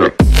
Yeah.